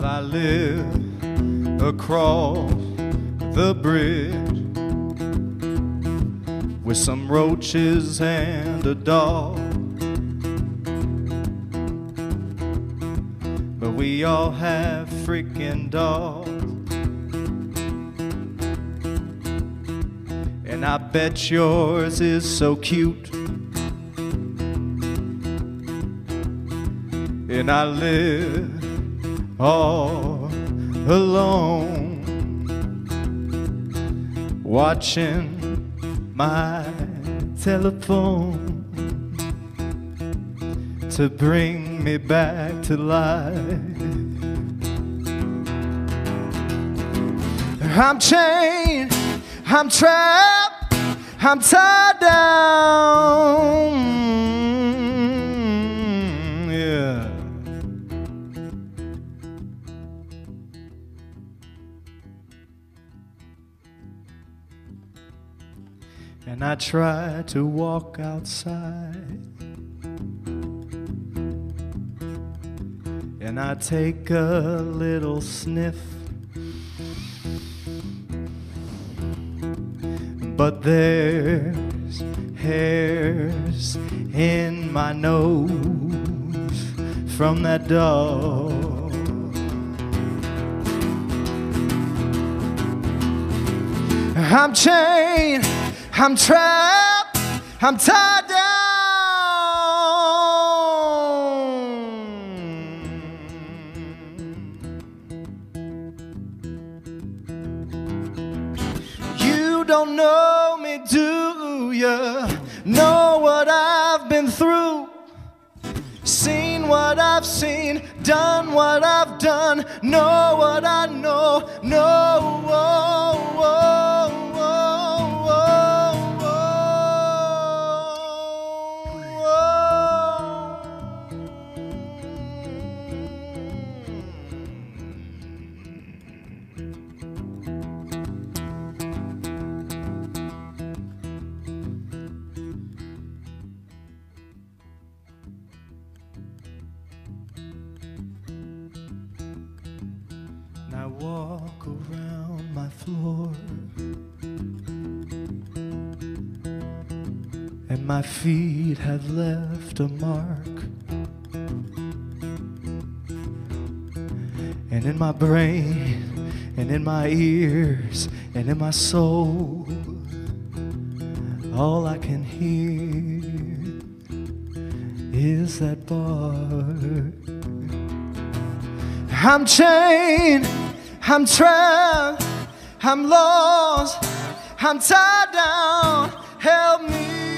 live across the bridge with some roaches and a dog. But we all have freaking dogs. And I bet yours is so cute. And I live all alone, watching my telephone to bring me back to life. I'm chained, I'm trapped, I'm tied down. And I try to walk outside. And I take a little sniff. But there's hairs in my nose from that dog. I'm chained, I'm trapped, I'm tied down. You don't know me, do you? Know what I've been through? Seen what I've seen, done what I've done, know what I know, know. Oh, oh, walk around my floor. And my feet have left a mark. And in my brain, and in my ears, and in my soul, all I can hear is that bar. I'm chained, I'm trapped, I'm lost, I'm tied down. Help me